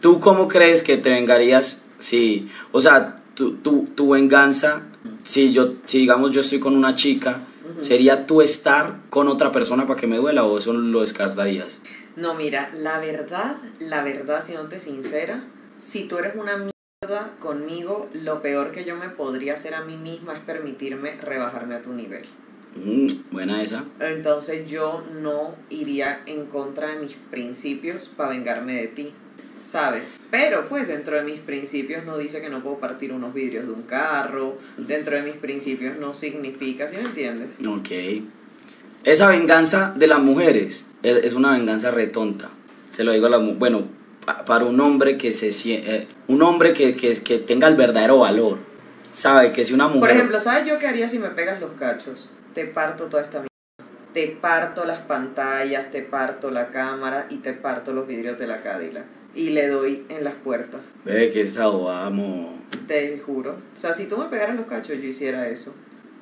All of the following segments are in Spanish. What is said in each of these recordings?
¿Tú cómo crees que te vengarías si, o sea, tu, tu, tu venganza, si yo, si digamos yo estoy con una chica, ¿sería tú estar con otra persona para que me duela o eso lo descartarías? No, mira, la verdad, la verdad, siéndote sincera, si tú eres una mierda conmigo, lo peor que yo me podría hacer a mí misma es permitirme rebajarme a tu nivel. Mm, buena esa. Entonces yo no iría en contra de mis principios para vengarme de ti, ¿sabes? Pero pues dentro de mis principios no dice que no puedo partir unos vidrios de un carro, dentro de mis principios no significa, ¿sí me entiendes? Ok. Esa venganza de las mujeres es una venganza retonta. Se lo digo a la Bueno, pa- para un hombre que se eh, un hombre que, que, que tenga el verdadero valor. Sabe que si una mujer. Por ejemplo, ¿sabes yo qué haría si me pegas los cachos? Te parto toda esta mierda. Te parto las pantallas, te parto la cámara y te parto los vidrios de la Cadillac. Y le doy en las puertas. Ve que esa vamos. Te juro. O sea, si tú me pegaras los cachos, yo hiciera eso.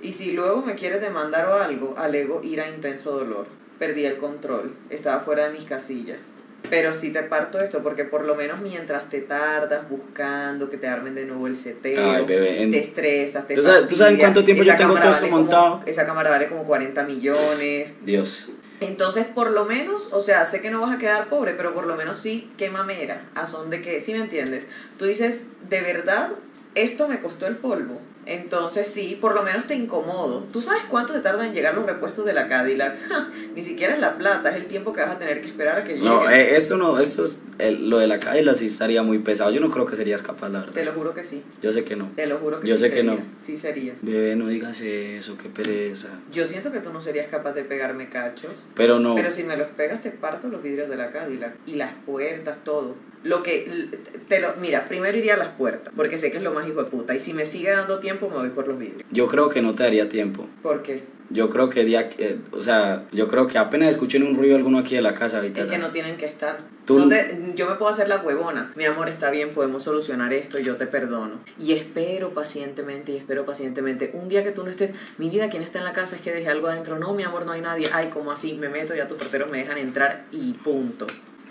Y si luego me quieres demandar o algo, alego ira intenso dolor. Perdí el control. Estaba fuera de mis casillas. Pero sí te parto esto, porque por lo menos mientras te tardas buscando que te armen de nuevo el seteo, Ay, bebé, en- te estresas, te ¿Tú sabes- tú sabes cuánto tiempo yo tengo todo esto vale como- montado? esa cámara vale como 40 millones. Dios. Entonces, por lo menos, o sea, sé que no vas a quedar pobre, pero por lo menos sí, qué mamera, a son de qué, ¿sí me entiendes? Tú dices, de verdad, esto me costó el polvo. Entonces, sí, por lo menos te incomodo. ¿Tú sabes cuánto te tarda en llegar los repuestos de la Cadillac? Ni siquiera es la plata, es el tiempo que vas a tener que esperar a que llegue. No, eh, esto no, esto es. el- lo de la calle sí estaría muy pesado. Yo no creo que serías capaz, la Te verdad. lo juro que sí, Yo sé que no. te lo juro que Yo sí sé que no. Sí sería. Bebé, no digas eso, qué pereza. Yo siento que tú no serías capaz de pegarme cachos. Pero no. Pero si me los pegas, te parto los vidrios de la Cadillac y las puertas, todo. Lo que te lo mira, primero iría a las puertas, porque sé que es lo más hijo de puta. Y si me sigue dando tiempo, me voy por los vidrios. Yo creo que no te daría tiempo. ¿Por qué? Yo creo que día, eh, o sea, yo creo que apenas escuchen un ruido alguno aquí de la casa ahorita. Es que no tienen que estar. Tú- ¿Dónde- yo me puedo hacer la huevona. Mi amor, está bien, podemos solucionar esto y yo te perdono. Y espero pacientemente y espero pacientemente. Un día que tú no estés, mi vida, ¿quién está en la casa? Es que dejé algo adentro. No, mi amor, no hay nadie. Ay, como así, me meto, ya tus porteros me dejan entrar y punto.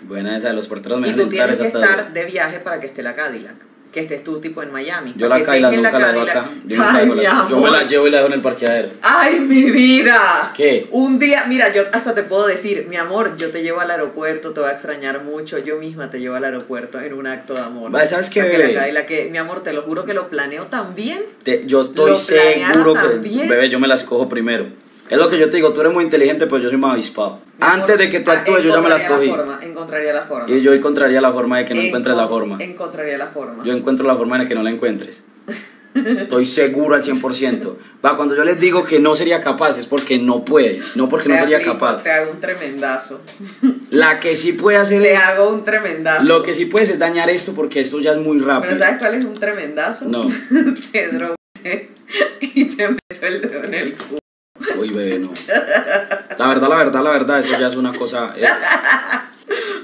Buena esa de los porteros me Y tú tienes que estar de viaje para que esté la Cadillac. Que estés tú tipo en Miami. Yo la dejen nunca la dejo Cadillac. acá. Yo, Ay, dejo la- yo me la llevo y la dejo en el parqueadero. ¡Ay, mi vida! ¿Qué? Un día, mira, yo hasta te puedo decir, mi amor, yo te llevo al aeropuerto, te voy a extrañar mucho, yo misma te llevo al aeropuerto en un acto de amor. Vale, ¿sabes qué, bebé? la Kaila, que, mi amor, te lo juro que lo planeo tan bien. Te- yo estoy seguro que, también. bebé, yo me las cojo primero. Es lo que yo te digo, tú eres muy inteligente, pero yo soy más avispado. Antes de que tú actúes, yo ya me las cogí. la forma, encontraría la forma. Y yo encontraría la forma de que no encuentres la forma. Encontraría la forma. Yo encuentro la forma de que no la encuentres. Estoy seguro al 100%. Va, cuando yo les digo que no sería capaz es porque no puede, no porque no Te sería aplico, capaz. Te hago un tremendazo. La que sí puede hacer Te es, hago un tremendazo. lo que sí puedes es dañar esto porque esto ya es muy Pero rápido. ¿sabes cuál es un tremendazo? No. te drogué y te meto el dedo en el culo. Uy, bebé, no. La verdad, la verdad, la verdad, eso ya es una cosa. eh,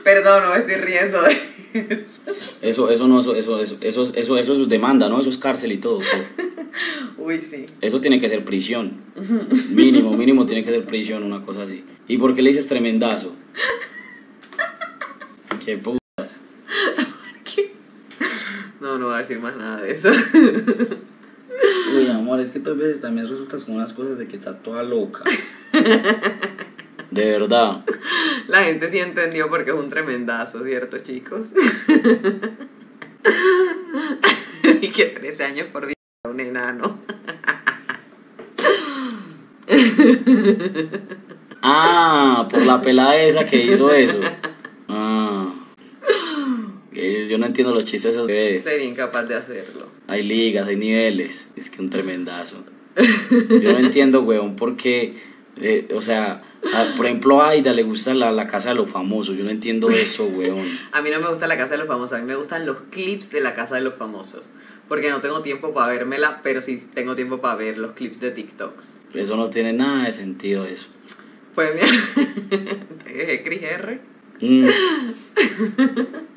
Perdón, no me estoy riendo de Eso, eso no, eso, eso, eso, eso, eso, eso es demanda, ¿no? Eso es cárcel y todo. Uy, sí. Eso tiene que ser prisión. Mínimo, mínimo tiene que ser prisión, una cosa así. ¿Y por qué le dices tremendazo? Qué putas. No, no voy a decir más nada de eso. Amor, es que tú a veces también resultas con unas cosas de que está toda loca. De verdad. La gente sí entendió porque es un tremendazo, ¿cierto, chicos? y que 13 años por día un enano. Ah, por la pelada esa que hizo eso. Ah. Yo no entiendo los chistes esos. Sería incapaz de hacerlo. Hay ligas, hay niveles. Es que un tremendazo. Yo no entiendo, weón, porque, eh, o sea, a- por ejemplo, a Aida le gusta la, la casa de los famosos. Yo no entiendo eso, weón. A mí no me gusta la casa de los famosos, a mí me gustan los clips de la casa de los famosos. Porque no tengo tiempo para vérmela, pero sí tengo tiempo para ver los clips de TikTok. Eso no tiene nada de sentido, eso. Pues mira, te dejé Cris R. Mm.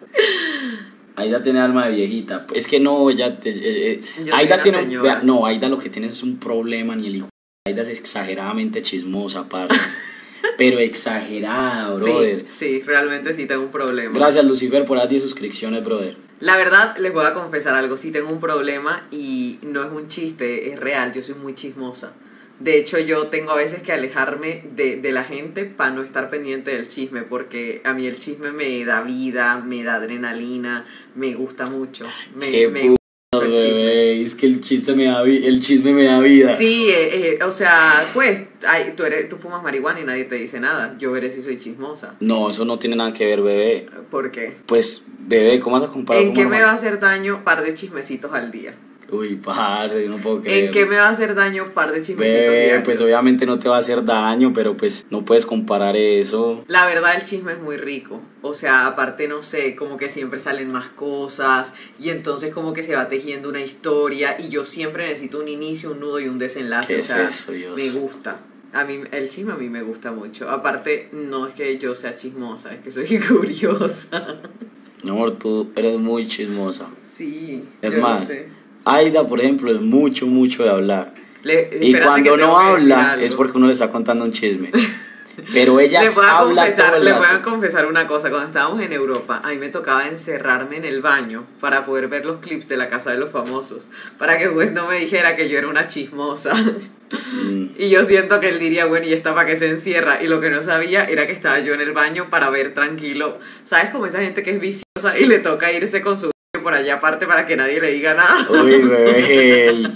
Aida tiene alma de viejita. Es que no, ella. eh, eh, soy Aida tiene. señora. no, Aida lo que tiene es un problema, ni el hijo. Aida es exageradamente chismosa, aparte. pero exagerada, brother. Sí, sí, realmente sí tengo un problema. Gracias, Lucifer, por las 10 suscripciones, brother. La verdad, les voy a confesar algo, sí tengo un problema y no es un chiste, es real, yo soy muy chismosa. De hecho, yo tengo a veces que alejarme de, de la gente para no estar pendiente del chisme, porque a mí el chisme me da vida, me da adrenalina, me gusta mucho. Me, Qué me puto, gusta el chisme. bebé, es que el chiste me da el chisme me da vida. Sí, eh, eh, o sea, pues, ay, tú, eres, tú fumas marihuana y nadie te dice nada. Yo veré si soy chismosa. No, eso no tiene nada que ver, bebé. ¿Por qué? Pues, bebé, ¿cómo vas a comparar ¿En con qué me va a hacer daño par de chismecitos al día? Uy, parce, no puedo creer. ¿En qué me va a hacer daño par de chismecitos pues obviamente no te va a hacer daño, pero pues no puedes comparar eso. La verdad el chisme es muy rico. O sea, aparte no sé, como que siempre salen más cosas y entonces como que se va tejiendo una historia y yo siempre necesito un inicio, un nudo y un desenlace. ¿Qué o es sea, eso, Dios? me gusta. A mí el chisme a mí me gusta mucho. Aparte no es que yo sea chismosa, es que soy curiosa. Mi amor, tú eres muy chismosa. Sí. Es lo más, sé. Aida, por ejemplo, es mucho, mucho de hablar. Le- Y cuando que no que habla es porque uno le está contando un chisme. Pero ella habla confesar, todo les voy a confesar una cosa. Cuando estábamos en Europa, a mí me tocaba encerrarme en el baño para poder ver los clips de la casa de los famosos. Para que pues no me dijera que yo era una chismosa. Mm. y yo siento que él diría, bueno, ¿y esta para qué se encierra? Y lo que no sabía era que estaba yo en el baño para ver tranquilo. ¿Sabes? Como esa gente que es viciosa y le toca irse con su por allá aparte para que nadie le diga nada. Uy, bebé.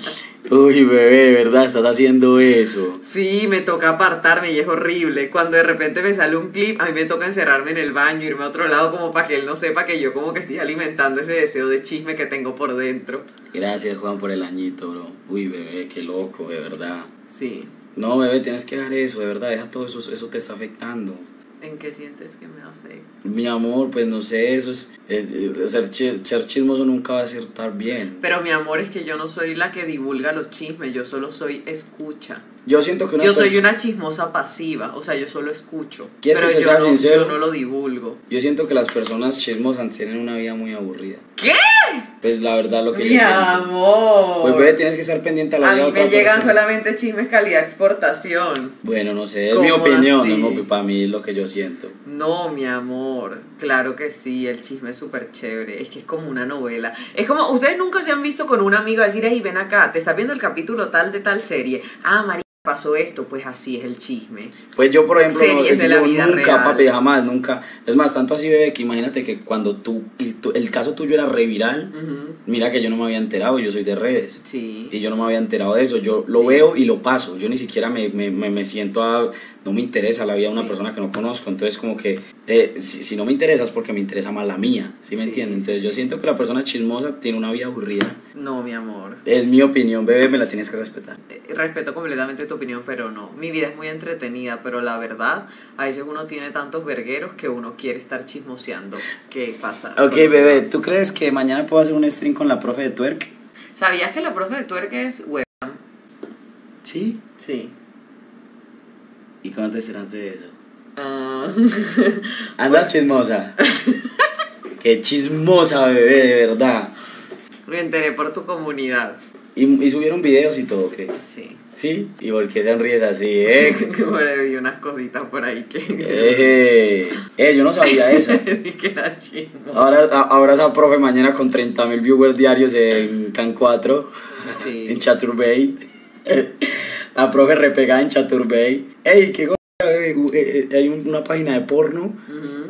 Uy, bebé, de verdad, estás haciendo eso. Sí, me toca apartarme y es horrible. Cuando de repente me sale un clip, a mí me toca encerrarme en el baño, irme a otro lado como para que él no sepa que yo como que estoy alimentando ese deseo de chisme que tengo por dentro. Gracias, Juan, por el añito, bro. Uy, bebé, qué loco, de verdad. Sí. No, bebé, tienes que dejar eso, de verdad, deja todo eso, eso te está afectando. ¿En qué sientes que me afecta? Mi amor, pues no sé, eso es, es- es- ser, ser chismoso nunca va a ser estar bien. Pero mi amor es que yo no soy la que divulga los chismes, yo solo soy escucha. Yo siento que una Yo soy una chismosa pasiva, o sea, yo solo escucho. ¿Quieres Pero que yo sea no, sincero? yo no lo divulgo. Yo siento que las personas chismosas tienen una vida muy aburrida. ¿Qué? Pues la verdad lo que yo Mi siento. amor. Pues bebé, tienes que estar pendiente a la a mí me llegan persona. solamente chismes calidad exportación. Bueno, no sé, es mi ¿Cómo opinión, no, para mí es lo que yo siento. No, mi amor, claro que sí, el chisme es súper chévere, es que es como una novela. Es como, ustedes nunca se han visto con un amigo decir, hey, ven acá, te estás viendo el capítulo tal de tal serie. Ah, María, pasó esto, pues así es el chisme. Pues yo, por ejemplo, no, Series es- de la yo vida nunca, real. papi, jamás, nunca. Es más, tanto así, bebé, que imagínate que cuando tú, y tú- el caso tuyo era reviral, Ujú, mira que yo no me había enterado, yo soy de redes. Sí. Y yo no me había enterado de eso, yo lo Sí. veo y lo paso, yo ni siquiera me, me, me, me siento a, no me interesa la vida de una Sí. persona que no conozco, entonces como que eh, si, si no me interesa es porque me interesa más la mía, ¿sí me Sí, entiendes? sí, Entonces yo siento que la persona chismosa tiene una vida aburrida, No, mi amor. es mi opinión, bebé, me la tienes que respetar. Eh, Respeto completamente tu opinión, pero no. Mi vida es muy entretenida, pero la verdad, a veces uno tiene tantos vergueros que uno quiere estar chismoseando. ¿Qué pasa? Ok, bebé. ¿tú crees que mañana puedo hacer un stream con la profe de twerk? ¿Sabías que la profe de tuerca es web? Sí. Sí. ¿Y te enteraste de eso? Ah. Andas chismosa. Qué chismosa, bebé, de verdad. Me enteré por tu comunidad. ¿Y, y subieron videos y todo, ¿qué? Sí. ¿Sí? ¿Y por qué sonríes así, eh? Vi unas cositas por ahí que. eh, eh, yo no sabía eso. Que era. Ahora, a- ahora esa profe mañana con 30.000 viewers diarios en Can 4, Sí. en Chaturbay. La profe repegada en Chaturbay. Ey, qué. Uh, eh, eh, Hay un- una página de porno.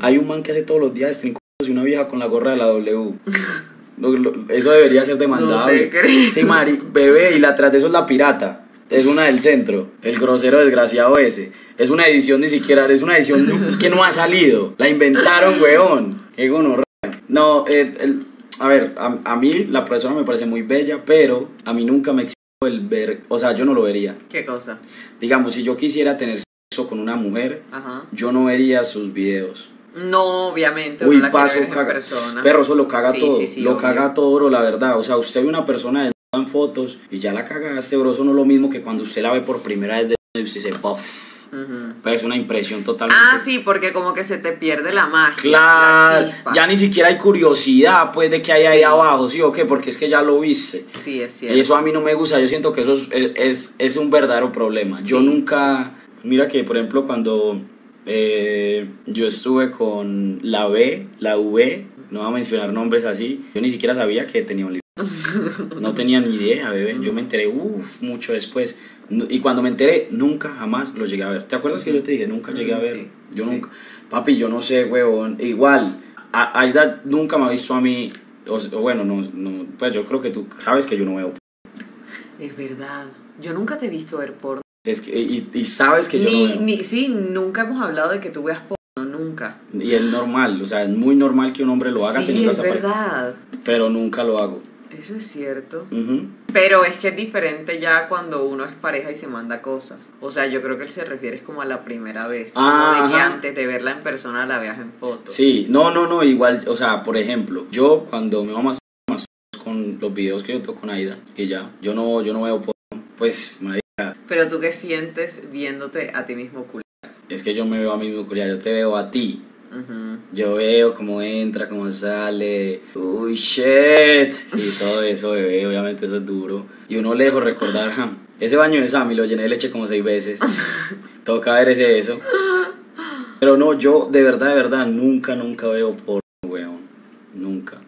Hay un man que hace todos los días stream y una vieja con la gorra de la W. Lo- lo- eso debería ser demandable. No. Sí, Mari, bebé, y la tras de eso es la pirata. Es una del centro, el grosero desgraciado ese. Es una edición ni siquiera, es una edición que no ha salido. La inventaron, weón. Qué gonorrea. No, eh, el- a ver, a, a mí la persona me parece muy bella, pero a mí nunca me exijo el ver, o sea, yo no lo vería. ¿Qué cosa? Digamos, si yo quisiera tener sexo con una mujer, Ajá. yo no vería sus videos. No, obviamente. Uy, paso, caga. persona. Perro, eso lo caga Sí, todo. sí, sí, lo obvio. caga todo, bro, la verdad. O sea, usted ve una persona desnuda en fotos y ya la cagaste, bro. Eso no es lo mismo que cuando usted la ve por primera vez de y usted dice, buff. Pero es una impresión totalmente. Ah, sí, porque como que se te pierde la magia. Claro, la ya ni siquiera hay curiosidad, pues, de qué hay ahí Sí. abajo, ¿sí o qué? Porque es que ya lo viste. Sí, es Y cierto. eso a mí no me gusta, yo siento que eso es, es, es un verdadero problema. Yo nunca, mira que por ejemplo cuando Eh, yo estuve con la B, la V, no vamos a mencionar nombres así. Yo ni siquiera sabía que tenía un libro. No tenía ni idea, bebé. Yo me enteré, uff, mucho después. Y cuando me enteré, nunca jamás lo llegué a ver. ¿Te acuerdas que yo te dije, nunca llegué a ver? Sí, yo sí. nunca. Papi, yo no sé, huevón. Igual, a- Aida nunca me ha visto a mí. O, o bueno, no, no, pues yo creo que tú sabes que yo no veo. Es verdad. Yo nunca te he visto ver porno. Es que, y, y sabes que yo Ni, no veo. ni, sí, nunca hemos hablado de que tú veas porno, nunca. Y es normal, o sea, es muy normal que un hombre lo haga sí, teniendo es esa pareja. verdad. Pero nunca lo hago. Eso es cierto. Pero es que es diferente ya cuando uno es pareja y se manda cosas. O sea, yo creo que él se refiere es como a la primera vez. Ah, no de que antes de verla en persona la veas en foto. Sí, no, no, no, igual, o sea, por ejemplo, yo cuando me vamos con los videos que yo toco con Aida, y ya, yo no, yo no veo porno, pues, marica, Pero tú qué sientes viéndote a ti mismo cool. es que yo me veo a mí mismo, culiar, yo te veo a ti, yo veo cómo entra, cómo sale, uy, shit, sí, todo eso, bebé, obviamente eso es duro, y uno lejos recordar, jam, ese baño de Sammy lo llené de leche como seis veces, toca ver ese eso, pero no, yo de verdad, de verdad, nunca, nunca veo porno, weón, nunca.